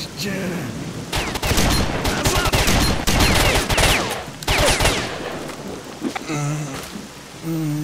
Christian! Uh, uh.